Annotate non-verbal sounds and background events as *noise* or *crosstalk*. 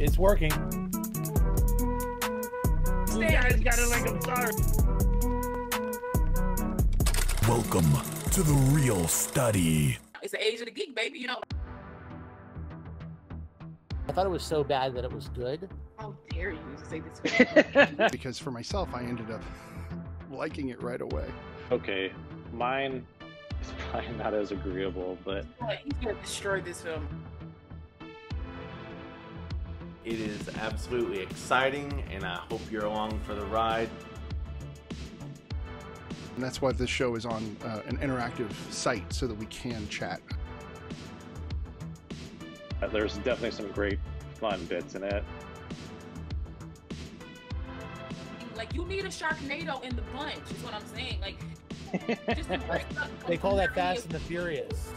It's working. You guys got it like I'm sorry. Welcome to the Reel Study. It's the age of the geek, baby. You know. I thought it was so bad that it was good. How dare you say this? *laughs* because for myself, I ended up liking it right away. Okay, mine is probably not as agreeable, but He's gonna destroy this film. It is absolutely exciting, and I hope you're along for the ride. And that's why this show is on uh, an interactive site so that we can chat. uh, there's definitely some great fun bits in it. Like you need a Sharknado in the bunch. Is what I'm saying. Like *laughs* just embrace the- They call that Fast and the Furious.